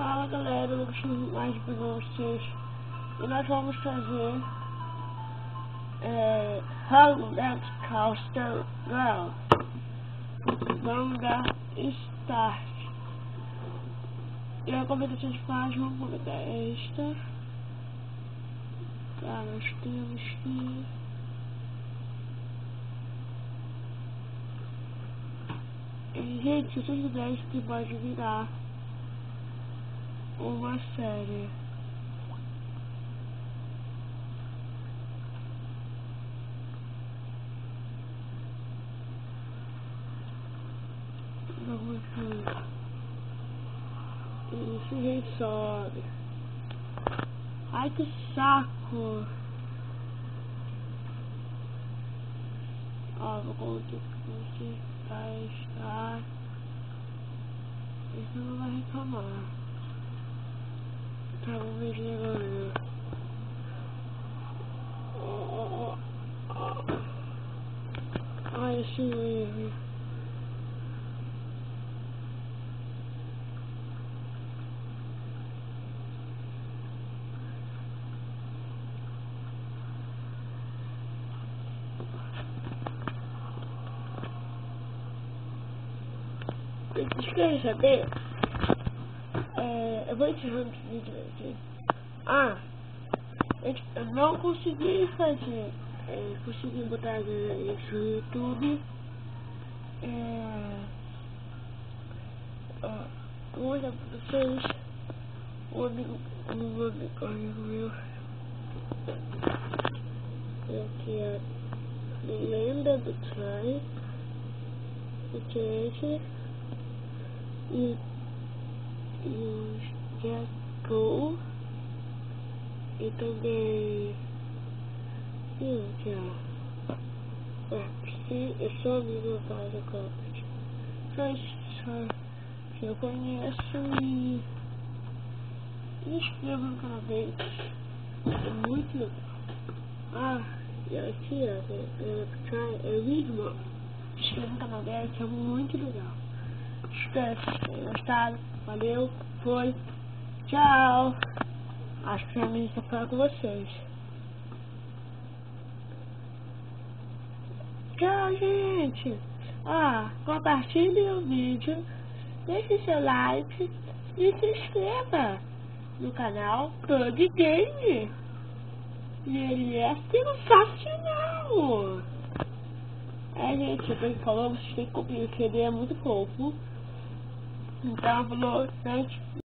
Fala galera, eu preciso mais para vocês e nós vamos fazer é, How Let's Coaster Girl. Vamos dar Start. E a competição de faz, vamos comentar esta. Tá, nós temos que. Gente, se vocês quiserem, que pode virar uma série. Vamos ver. Isso, gente, sobe. Ai, que saco. Ó, vou colocar aqui vai estar. Isso não vai reclamar. Tá, vamos ver agora. Erro. Vocês querem saber? É, eu vou encerrando esse vídeo aqui. Ah, eu não consegui fazer, é, consegui botar isso no YouTube. É, ó, mostrar pra vocês um amigo, um amigo, amigo meu. Aqui é Lenda do Try. Gente, e, e Jaco e também e já aqui eu sou amigo da Casa Copas só só que eu conheço e inscreva no canal dele é muito legal ah e aqui ó é, é o irmão inscreva no canal dele que é muito legal espero que tenham gostado. Valeu, foi, tchau. Acho que a minha está falando com vocês. Tchau, gente. Ah, compartilhe o vídeo, deixe seu like e se inscreva no canal Bug Game. E ele é sensacional. É, gente, como falou, vocês têm que porque ele é muito fofo. Então, falou, gente,